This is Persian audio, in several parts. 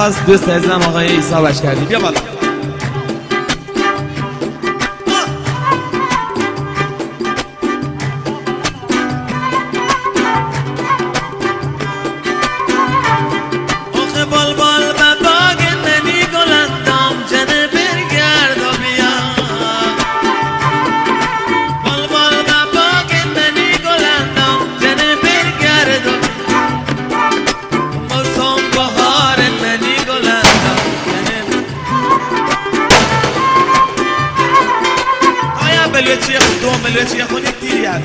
خاص دوست عزیزم آقای ایسا کردی بیا بالا دو ملوچی خود یک تیر یاد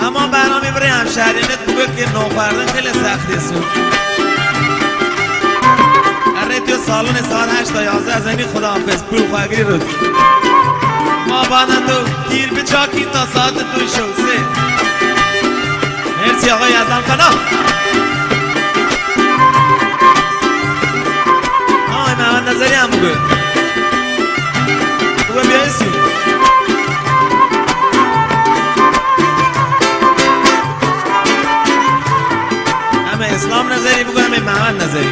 اما برنامه برای همشهرینت بگو که نوپردن خیلی سختی سو. رادیو سالون سال 8 تا 11 از اینی خداحافظ پول خواهگری رو ما بانن تو گیر به چاکی تا ساعت دو شو سه. مرسی آقای ازم پناه بگو بیا ایسی همه اسلام نظری بگو همه محمد نظری.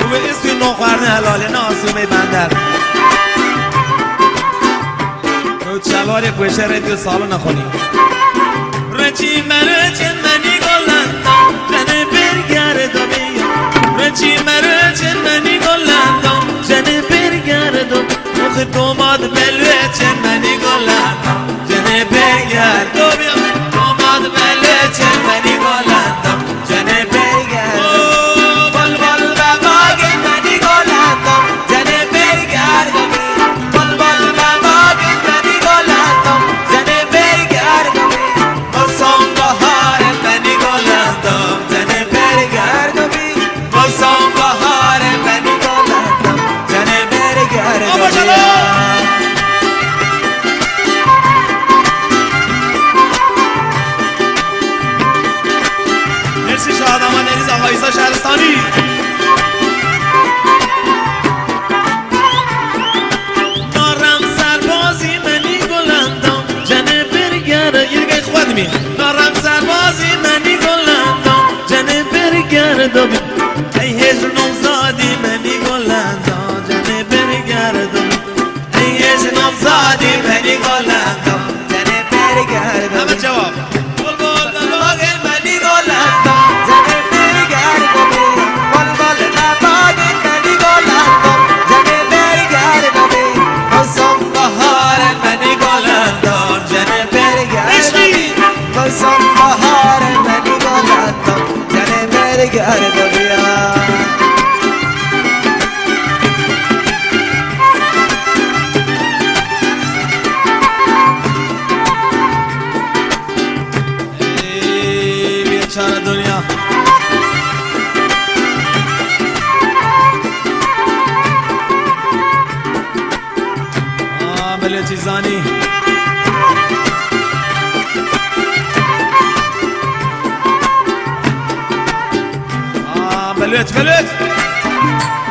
بگو ایسی نو خوردن حلاله نه آسومه بندر. تو شلوار کوشه رادیو سالو نخونی. رچی من می نارم سربازی منی گلندم جنه برگردم ای هجر نوزادی منی لك أرض فيها شهر الدنيا. آه بلتي زاني. Beleza, beleza?